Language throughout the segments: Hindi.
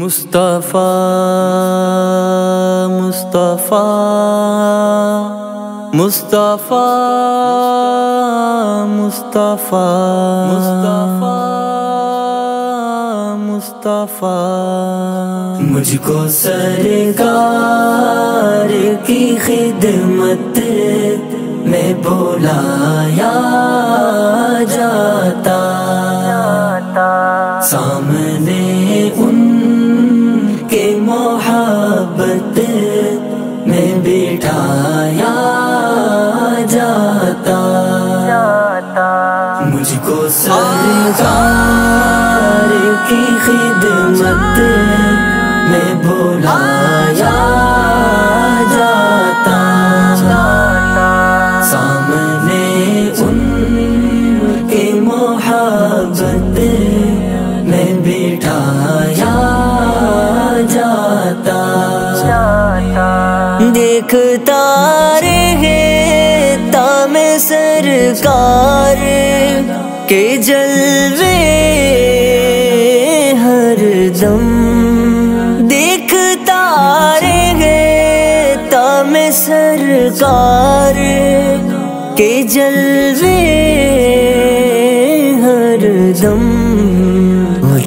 मुस्तफ़ा मुस्तफ़ा मुस्तफ़ा मुस्तफ़ा मुस्तफ़ा मुस्तफ़ा। मुझको सरकार की खिदमत में बुलाया जाता। सामने मोहब्बत में बिठाया जाता। मुझको सरकार की खिदमत। सरकार के जलवे हर दम। देखता गे तम सरकार के जलवे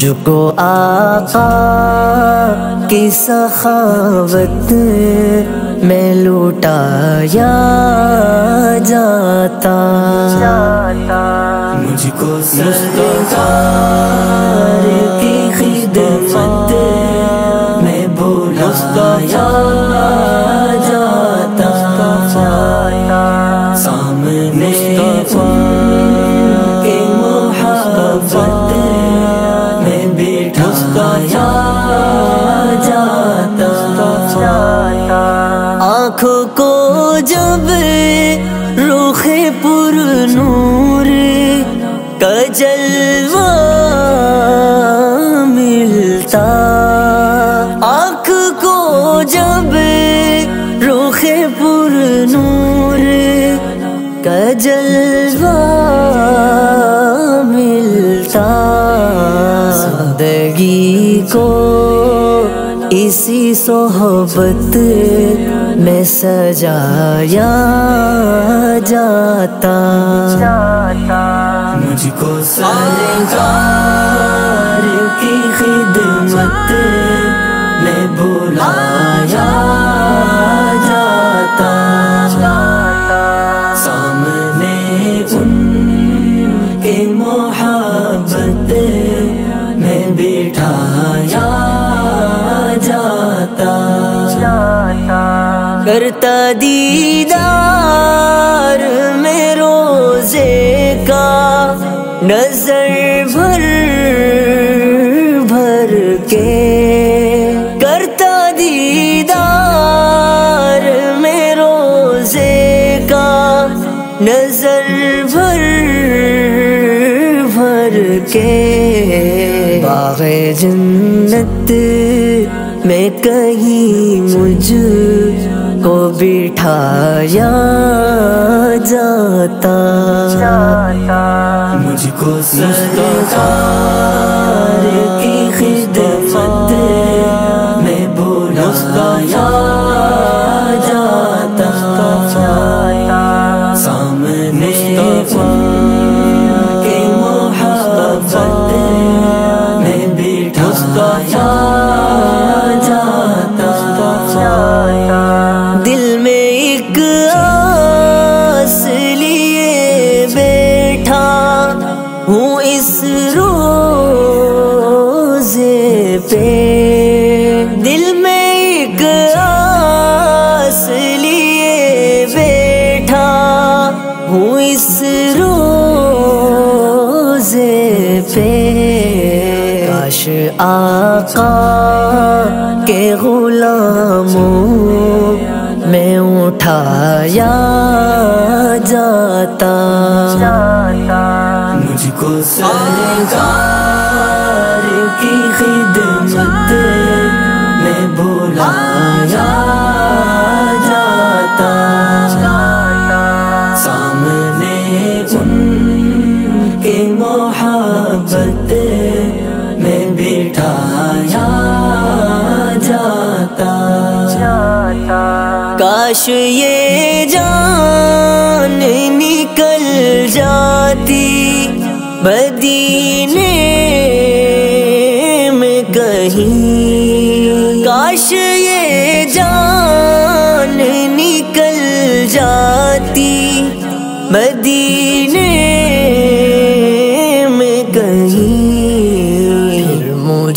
मुझको आका की सखावत में लुटाया जाता। मुझको सरकार जलवा मिलता। आँख को जब रूखे पुर नूर का जलवा मिलता। ज़िंदगी को इसी सोहबत में सजाया जाता। मुझको सरकार की खिदमत में बुलाया जाता। सामने उनके मोहब्बत में बिठाया जाता। करता दीदार नज़र भर भर के। बागे जन्नत में कहीं मुझ को बिठाया जाता। मुझको सरकार की खिदमत में बुलाया पे। दिल में एक आस लिए बैठा हूँ इस रोज़े पे। काश आका के गुलामों में उठाया जाता। मुझको सरकार बिठाया जाता काश ये जान निकल जाती मदीने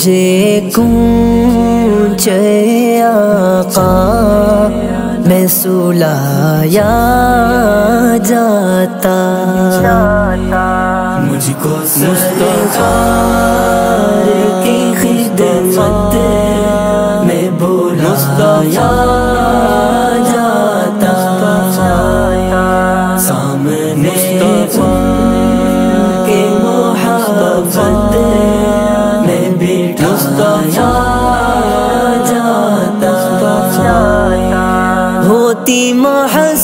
मुझे कूचे आका मैं सुलाया जाता। मुझको मुस्तफार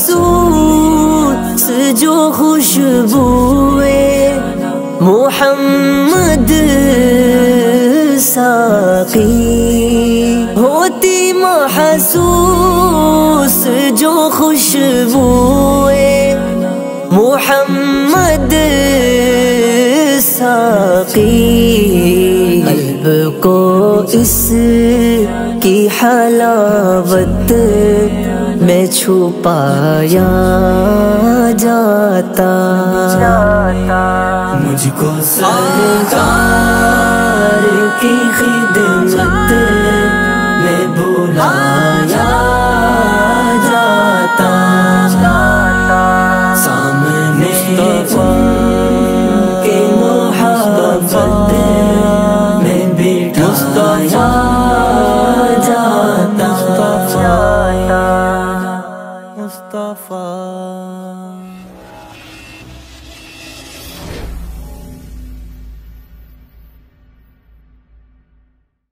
महसूस जो खुशबुए मोहम्मद साकी होती महसूस जो खुशबुए मोहम्मद साकी कल्ब को इस की हलावत में छुपाया जाता। मुझको सरकार की खिदमत।